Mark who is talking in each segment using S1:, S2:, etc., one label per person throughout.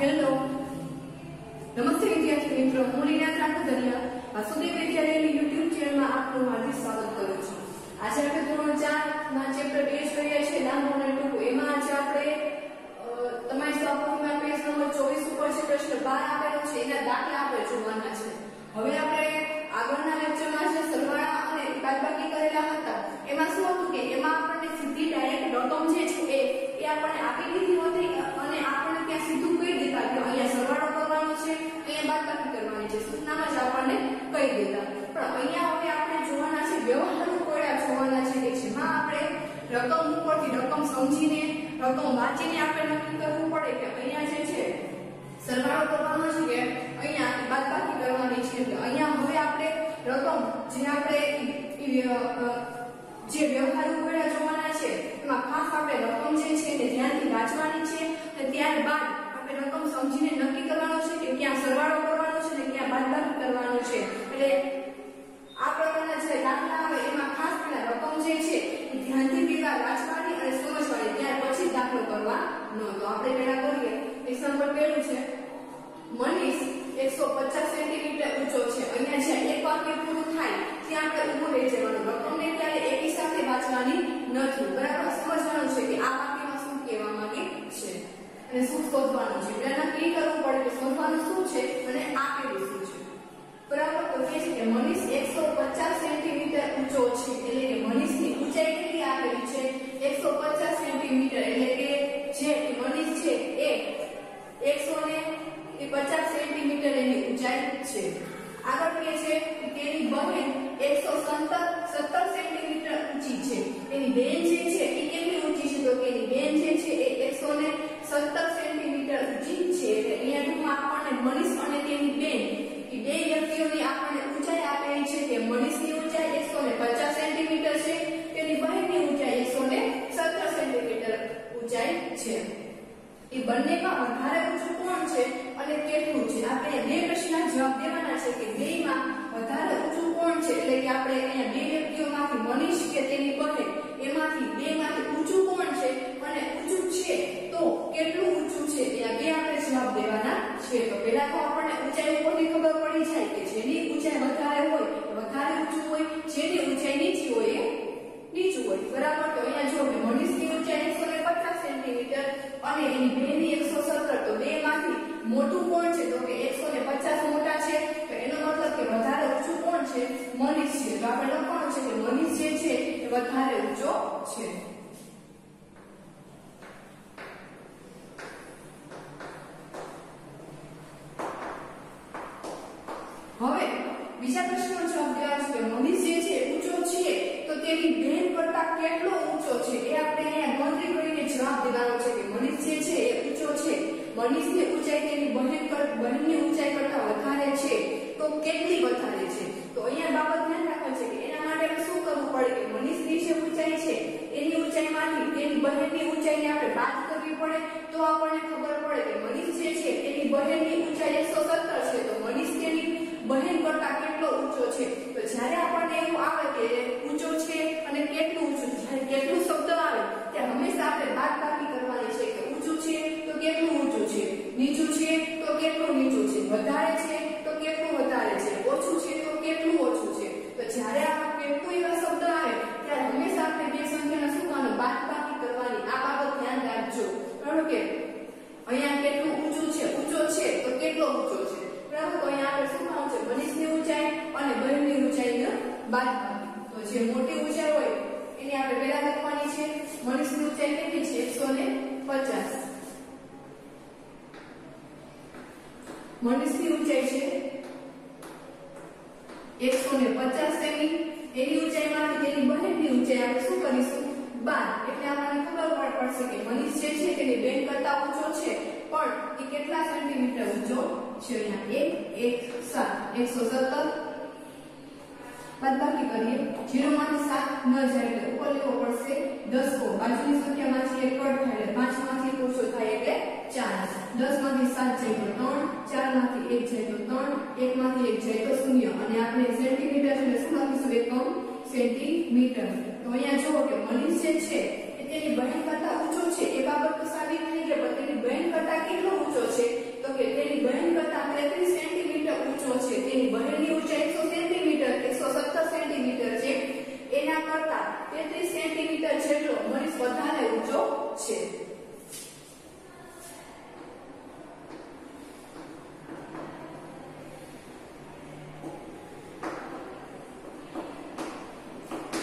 S1: Hello નમસ્તે વિદ્યાર્થી મિત્રો. હું રીના ત્રાકદરિયા વાસુદેવ વિદ્યાલયની યુટ્યુબ ચેનલમાં આપનું હાર્દિક સ્વાગત કરું છું. આજે આપણે ધોરણ ચાર ના ચેપ્ટર બે જોઈ રહ્યા છીએ લાંબુ અને એમાં આજે આપણે તમારી સ્વાપોમાં પેજ નંબર ચોવીસ ઉપર જે પ્રશ્ન બાર આપેલો છે, એના દાખલા આપણે જોવાના છે. હવે આપણે આગળના લેક્ચરમાં જે સરવાળા અને બાદબાકી કરેલા હતા એમાં શું હતું કે એમાં આપણને સીધી ડાયરેક્ટ રકમ જે છે એ એ આપણને આપી દીધી હતી અને આપણને ત્યાં સીધું કહી દેતા કે અહીંયા સરવાળો કરવાનો છે અહીંયા બાદબાકી કરવાની છે સૂચનામાં જ આપણને કહી દેતા. પણ અહીંયા હવે આપણે જોવાના છે, વ્યવહારુ કોયડા જોવાના છે કે જેમાં આપણે રકમ ઉપરથી રકમ સમજીને, રકમ વાંચીને આપણે નક્કી કરવું પડે કે અહીંયા જે છે, સરવાળો કરવાનો છે કે અહીંયા બાદબાકી કરવાની છે. એટલે અહીંયા હવે આપણે રકમ જે આપણે જે વ્યવહારુ કોયડા જોવાના છે, એમાં ખાસ આપણે રકમ જે છે એને ધ્યાનથી વાંચવાની છે. અને ત્યારબાદ આપણે રકમ સમજીને નક્કી કરવાનો છે કે ક્યાં સરવાળો કરવાનો છે ને ક્યાં બાદબાકી કરવાનો છે એટલે આ પ્રકારના જે દાખલા આવે એમાં ખાસ કરીને રકમ જે છે ધ્યાનથી પેલા વાંચવાની અને સમજવાની, ત્યાર પછી દાખલો કરવાનો તો આપણે પેલા કરીએ. એક્ઝામ્પલ પહેલું છે, મનીષ 150 સેન્ટીમીટર ઊંચો છે. અહીંયા જ્યાં એક વાક્ય પૂરું થાય, ત્યાં આપણે ઊભું રહી જવાનું રકમને ત્યારે એકી સાથે વાંચવાની 150 સેન્ટીમીટર એની ઊંચાઈ છે. આગળ કહે છે કે તેની બહેન 170 17 સેન્ટીમીટર ઊંચી છે. તેની બેન જે છે એ કેટલી ઊંચી છે? તો કે એની બેન જે છે એ 117 સેન્ટીમીટર ઊંચી છે. એટલે અહીંયા ટૂંકમાં આપણને મનીષ અને તેની બેન, એ બે વ્યક્તિઓની આપણને ઊંચાઈ આપેલી છે કે મનીષની ઊંચાઈ 150 સેન્ટીમીટર છે. તેની બહેનની ઊંચાઈ 117 સેન્ટીમીટર ઊંચાઈ છે. એ બંનેમાં વધારે ઊંચું કોણ છે? અને કેટલું છે આપણે બે પ્રશ્નના જવાબ દેવાના છે કે બેમાં વધારે ઊંચું કોણ છે? એટલે કે આપણે અહીંયા બે વ્યક્તિઓમાંથી મનીષ કે તેની બહેન એમાંથી બેમાંથી ઊંચું કોણ છે? અને ઊંચું છે છે મનીષ તો આપણે લખવાનું છે કે મનીષ છે એ વધારે ઊંચો છે. હવે બીજા પ્રશ્નનો જવાબ દેવા છે કે મનીષ છે ઊંચો છે, તો તેની બેન કરતા કેટલો ઊંચો છે? એ આપણે અહીંયા ગણતરી કરીને જવાબ દેવાનો છે કે મનીષ જે છે એ ઊંચો છે. મનીષની ઊંચાઈ તેની બહેન બહેનની ઊંચાઈ કરતા વધારે છે, તો કેટલી વધારે છે? તો અહીંયા બાબત ધ્યાન રાખવા છે કે એના માટે આપણે શું કરવું પડે? કે મનીષની જે ઊંચાઈ છે, એની ઊંચાઈમાંથી તેની બહેનની ઊંચાઈને આપણે બાદ કરવી પડે તો આપણને ખબર પડે કે મનીષ જે છે, એની બહેનની ઊંચાઈ 117 છે. તો મનીષ તેની બહેન કરતા કેટલો ઊંચો છે? તો જ્યારે આપણને એવું આવે કે ઊંચો છે અને કેટલું ઊંચું, જ્યારે કેટલું શબ્દ આવે, ત્યારે હંમેશા આપણે બાદબાકી કરવાની છે કે ઊંચું છે તો કેટલું ઊંચું છે? નીચું છે તો કેટલું નીચું છે વધારે છે તો કેટલું વધારે છે ઓછું છે તો કેટલું ઓછું છે તો જ્યારે આ કેટલું એવા શબ્દ આવે ત્યારે હંમેશા આપણે બે સંખ્યાના શું કરવાનું બાદબાકી કરવાની આ બાબત ધ્યાન રાખજો કારણ કે અહીંયા કેટલું ઊંચું છે ઊંચો છે તો કેટલો ઊંચો છે બરાબર તો અહીંયા આપણે શું કરવાનું છે મનીષની ઊંચાઈ અને બહેનની ઊંચાઈને બાદબાકી તો જે મોટી ઊંચાઈ હોય એની આપણે પહેલા લખવાની છે મનીષની ઊંચાઈ કેટલી છે 150 મનીષની ઊંચાઈ છે. 150 સેમી. એની ઊંચાઈમાંથી તેની બહેનની ઊંચાઈ આપણે શું કરીશું? 12 એટલે આપણને ખબર પડશે કે મનીષ જે છે તેની બેન કરતા ઊંચો છે. પણ એ કેટલા સેન્ટીમીટર ઊંચો? છે અહીંયા 1 1 7 117 બાદબાકી કરીએ. 0 માંથી 7 ન જાય એટલે ઉપર લેવો પડશે 10 કો બાજુની સંખ્યામાંથી એક કટ થાય એટલે 5 માંથી ઓછો થાય એટલે 4 10 માંથી 7 જાય તો 3 4 માંથી 1 જાય તો 3 1 માંથી 1 જાય તો 0 અને આપણે સેન્ટીમીટર એટલે શું લખીશું? એકમ સેન્ટીમીટર. તો અહીંયા જુઓ કે મનીષ જે છે એ તેની બહેન કરતા ઊંચો છે એ બાબત તો સાબિત થઈ ગઈ પણ તેની બહેન કરતા કેટલો ઊંચો છે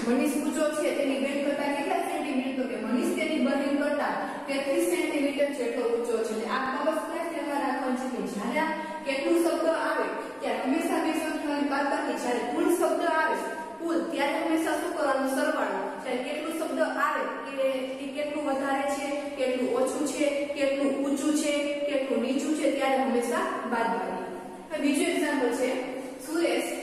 S1: મનીષ ઊંચો છે, તેની બેન કરતા કેટલા સેન્ટીમીટર તો કે મનીષ તેની બહેન કરતા 33 સેન્ટીમીટર જેટલો ઊંચો છે? એટલે આ ખાસ ધ્યાનમાં રાખવાનું છે કે જ્યારે કેટલું શબ્દ આવે, ત્યારે હંમેશા બે સંખ્યાની બાદબાકી જ્યારે કુલ શબ્દ આવે, કુલ, ત્યારે હંમેશા શું કરવાનું? સરવાળો. જ્યારે કેટલું શબ્દ આવે કે એ કેટલું વધારે છે, કેટલું ઓછું છે, કેટલું ઊંચું છે, કેટલું નીચું છે, ત્યારે હંમેશા બાદબાકી બીજું એક્ઝામ્પલ છે, સુરેશ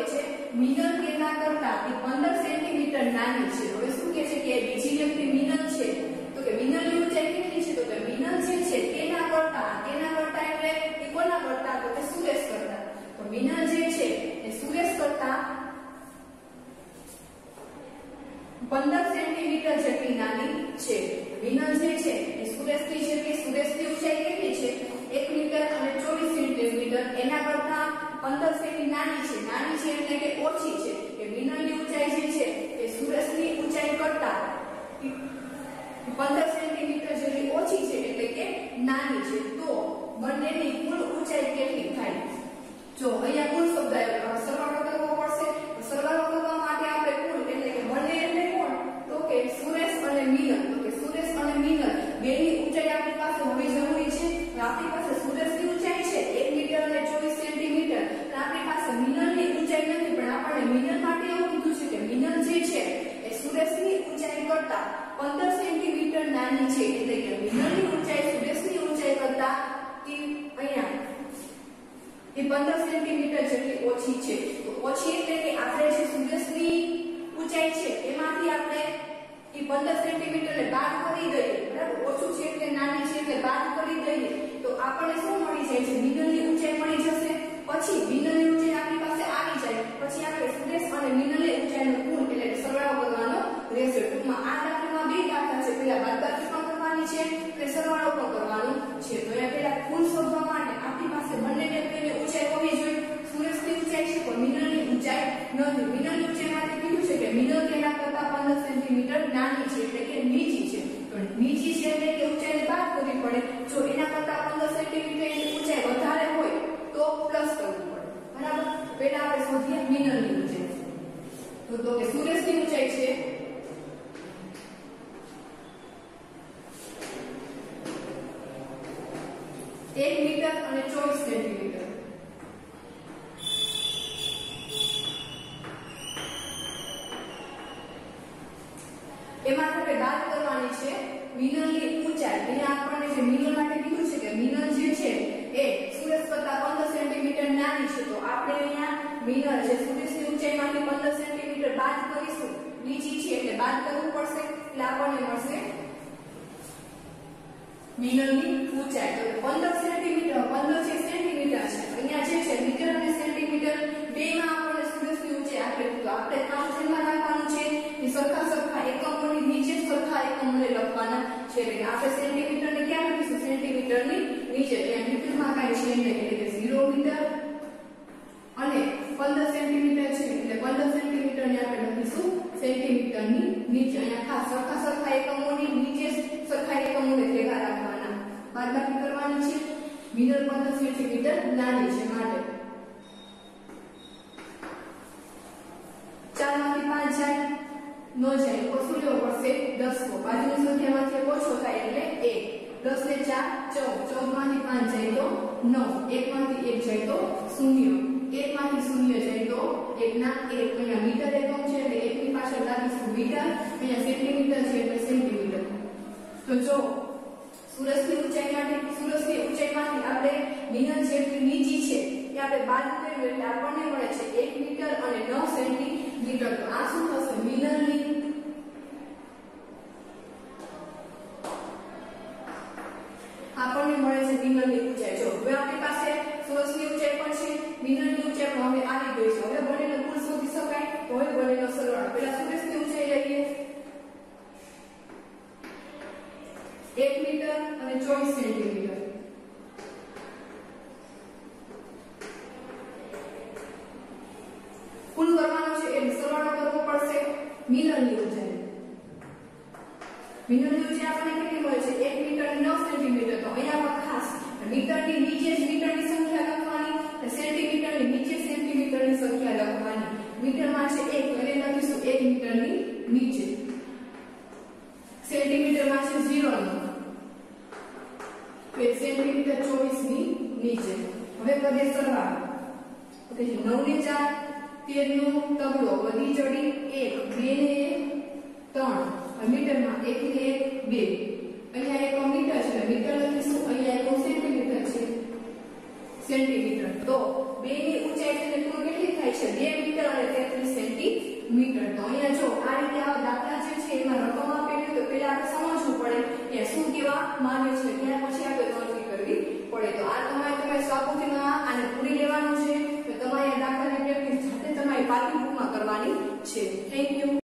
S1: કે છે, મિનલ તેના કરતા એ 15 સેન્ટીમીટર નાની છે. હવે શું કહે છે કે બીજી વ્યક્તિ મિનલ છે? તો કે મિનલની ઊંચાઈ કેટલી છે? તો કે મિનલ જે છે, તેના કરતા તેના કરતા એટલે એ કોના કરતા? તો કે સુરેશ કરતા. તો મિનલ જે છે, એ સુરેશ કરતા 15 સેન્ટીમીટર જેટલી નાની છે. મિનલ જે છે એટલે કે ઓછી છે, કે મિનલની ઊંચાઈ જે છે એ સુરેશની ઊંચાઈ કરતા 15 સેન્ટીમીટર જેટલી ઓછી છે એટલે કે નાની છે. તો બંનેની કુલ ઊંચાઈ કેટલી થાય? જો અહીંયા કુલ શબ્દ આવ્યો હવે સરવાળો કરવો પડશે તો સરવાળો કરવા માટે આપણે કુલ એટલે કે બંને એટલે કોણ તો કે સુરેશ અને મિનલ તો કે સુરેશ અને મિનલ બેની ઊંચાઈ આપણી પાસે હોવી જરૂરી છે તો આપણી પાસે સુરેશની ઊંચાઈ છે 1 મીટર અને 24 સેન્ટીમીટર અને આપણી પાસે મિનલની ઊંચાઈ નથી પણ આપણે મિનલ માટે એવું કીધું છે કે મિનલ જે છે એ સુરેશની ઊંચાઈ કરતા 15 સેન્ટીમીટર નાની છે એટલે કે મિનલની ઊંચાઈ સુરેશની ઊંચાઈ કરતા એ અહીંયા 15 સેન્ટીમીટર જેટલી ઓછી છે. તો ઓછી એટલે કે આપણે જે સુરેશની ઊંચાઈ છે, એમાંથી આપણે એ 15 સેન્ટીમીટર ને બાદ કરી દઈએ, બરાબર? ઓછું છે એટલે નાની છે એટલે બાદ કરી દઈએ. તો આપણને શું મળી જાય છે? મિનલની ઊંચાઈ મળી જશે. પછી મિનલની ઊંચાઈ આપણી પાસે આવી જાય. પછી આપણે સુરેશ અને મિનલની ઊંચાઈનો કુલ એટલે સરવાળો કરવાનો રહેશે. ટૂંકમાં આ દાખલામાં બે દાખલા છે. પેલા બાદબાકી પણ કરવાની છે. નથી મિનલની ઊંચાઈ માટે કીધું છે કે મિનલ તેના કરતા 15 સેન્ટીમીટર નાની છે એટલે કે નીચી છે પણ નીચી છે એટલે કે ઊંચાઈ બાદ કરવી પડે જો એના કરતા 15 સેન્ટીમીટર એની ઊંચાઈ વધારે હોય તો પ્લસ કરવું પડે બરાબર પહેલા આપણે શોધીએ મિનલની ઊંચાઈ તો તો કે સુરેશની ઊંચાઈ છે એક મીટર અને ચોવીસ સેન્ટીમીટર એમાં આપણે બાદ કરવાની છે મિનલની ઊંચાઈ અહીંયા આપણને જે મિનલ માટે કીધું છે કે મિનલ જે છે એ સુરેશ કરતા 15 સેન્ટીમીટર નાની છે તો આપણે અહીંયા છે. સુરેશની ઊંચાઈમાંથી 15 સેન્ટીમીટર બાદ કરીશું. નીચી છે એટલે બાદ કરવું પડશે. એટલે આપણને મળશે મિનરની ઊંચાઈ. તો 15 સેન્ટીમીટર 15 છે સેન્ટીમીટર છે. અહીંયા જે છે મીટર અને સેન્ટીમીટર બેમાં આપણને સુરેશની ઊંચાઈ આપેલી તો આપણે કામ રાખવાનું છે કે સરખા સરખા એકમોની નીચે સરખા એકમોને લખવાના છે. એટલે આપણે સેન્ટીમીટરને ક્યાં લખીશું? સેન્ટીમીટરની નીચે. એટલે મીટરમાં કાંઈ છે નહીં. એટલે 0 મીટર અને 15 સેન્ટીમીટર છે એટલે 15 સેન્ટીમીટર ને આપણે સેન્ટીમીટરની નીચે અહીંયા ખાસ સરખા સરખા એકમોની નીચે સરખા એકમોને ભેગા રાખવાના. બાદબાકી કરવાની છે. મીટર 15 સેન્ટીમીટર નાની છે માટે. ચારમાંથી પાંચ જાય. ન જાય તો શું લેવો પડશે કો બાજુની સંખ્યામાંથી એક ઓછો થાય એટલે એક. દસ ને ચાર, ચૌદ. ચૌદમાંથી પાંચ જાય તો નવ. એક માંથી એક જાય તો શૂન્ય. એક માંથી શૂન્ય જાય તો એક ના એક. અહીંયા મીટર એકમ છે એટલે એક ની પાછળ લાગીશું મીટર અહીંયા સેન્ટીમીટર છે એટલે સેન્ટીમીટર. તો જો સુરજની ઊંચાઈ માટે, સુરજની ઊંચાઈમાંથી આપણે મિનર જેટલી નીચી છે એ આપણે બાદ કરીએ એટલે આપણને મળે છે 1 મીટર અને 9 સેન્ટીમીટર. તો આ શું થશે? મિનરની આપણને મળે છે મિનરની ઊંચાઈ. જો હવે આપણી પાસે સુરજની ઊંચાઈ પણ છે મિનરની ઊંચાઈ પણ હવે આવી ગઈ છે. હવે બંનેનો કુલ શોધી શકાય તો હવે બંનેનો સરવાળો. પહેલા સુરજની ઊંચાઈ લઈએ એક મીટર અને ચોવીસ સેન્ટીમીટર કુલ કરવાનો છે એટલે સરવાળો કરવો પડશે મિલનની ઊંચાઈ મિલનની ઊંચાઈ આપણને કેટલી મળે છે 1 મીટર નવ 9 સેન્ટીમીટર તો અહીંયા પણ ખાસ મીટરની નીચે જ મીટરની સંખ્યા લખવાની સેન્ટીમીટરની નીચે સેન્ટીમીટરની સંખ્યા લખવાની મીટરમાં છે 1 તો લખીશું 1 મીટરની નીચે સેન્ટીમીટરમાં છે 0 નો તો 1 સેન્ટીમીટર 24 ની નીચે. હવે કરીએ સરવાળો. ઓકે 9 ને 4 13 નો તગડો વધી ચડી 1 2 ને 1 3 મીટરમાં 1 ને 1 2 અહીંયા એક મીટર છે. મીટર લખીશું અહીંયા એક સેન્ટીમીટર છે. સેન્ટીમીટર. તો બે ની ઊંચાઈ છે કુલ કેટલી થાય છે? 2 મીટર અને 33 સેન્ટીમીટર. તો અહીંયા જો આ રીતે આ દાખલા જે છે, એમાં રકમ તો પહેલા આપણે સમજવું પડે કે શું કેવા માંગે છે, ત્યાર પછી આપણે ગણતરી કરવી પડે. તો આ તમારે તમારી સ્વાપોથીમાં આને પૂરી લેવાનું છે. તો તમારે દાખલાની પ્રેક્ટિસ જાતે તમારી પાકી બુકમાં કરવાની છે. Thank you